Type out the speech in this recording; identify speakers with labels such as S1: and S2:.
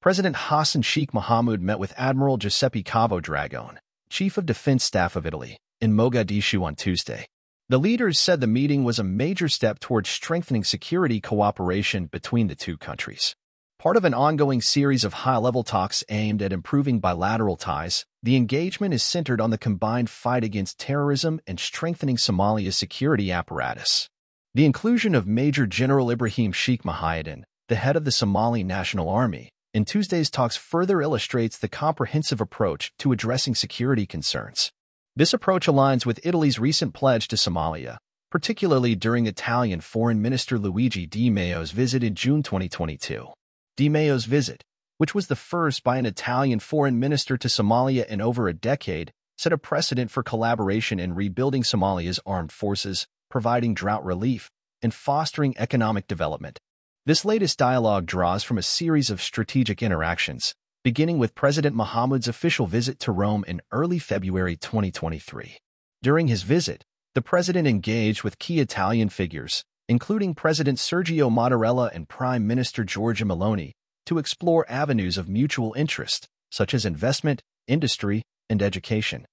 S1: President Hassan Sheikh Mohamud met with Admiral Giuseppe Cavo Dragone, Chief of Defense Staff of Italy, in Mogadishu on Tuesday. The leaders said the meeting was a major step towards strengthening security cooperation between the two countries. Part of an ongoing series of high-level talks aimed at improving bilateral ties, the engagement is centered on the combined fight against terrorism and strengthening Somalia's security apparatus. The inclusion of Major General Ibrahim Sheikh Mohiuddin, the head of the Somali National Army, in Tuesday's talks further illustrates the comprehensive approach to addressing security concerns. This approach aligns with Italy's recent pledge to Somalia, particularly during Italian Foreign Minister Luigi Di Maio's visit in June 2022. Di Maio's visit, which was the first by an Italian foreign minister to Somalia in over a decade, set a precedent for collaboration in rebuilding Somalia's armed forces, providing drought relief, and fostering economic development. This latest dialogue draws from a series of strategic interactions, beginning with President Mohamud's official visit to Rome in early February 2023. During his visit, the president engaged with key Italian figures, including President Sergio Mattarella and Prime Minister Giorgia Meloni, to explore avenues of mutual interest, such as investment, industry, and education.